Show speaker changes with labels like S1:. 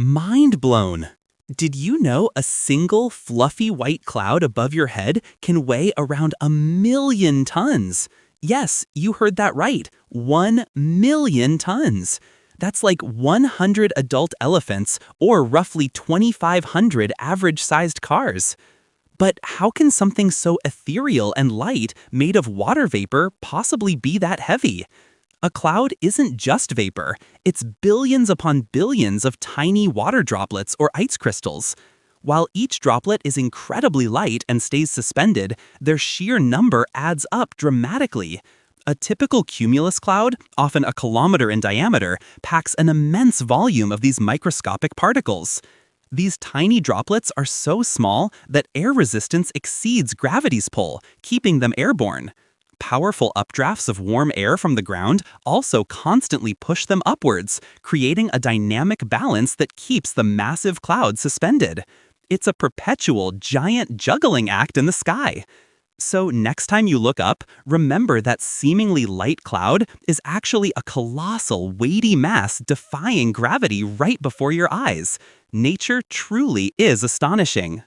S1: Mind blown! Did you know a single fluffy white cloud above your head can weigh around a million tons? Yes, you heard that right. One million tons. That's like 100 adult elephants or roughly 2,500 average sized cars. But how can something so ethereal and light, made of water vapor, possibly be that heavy? A cloud isn't just vapor, it's billions upon billions of tiny water droplets or ice crystals. While each droplet is incredibly light and stays suspended, their sheer number adds up dramatically. A typical cumulus cloud, often a kilometer in diameter, packs an immense volume of these microscopic particles. These tiny droplets are so small that air resistance exceeds gravity's pull, keeping them airborne. Powerful updrafts of warm air from the ground also constantly push them upwards, creating a dynamic balance that keeps the massive cloud suspended. It's a perpetual giant juggling act in the sky. So next time you look up, remember that seemingly light cloud is actually a colossal, weighty mass defying gravity right before your eyes. Nature truly is astonishing.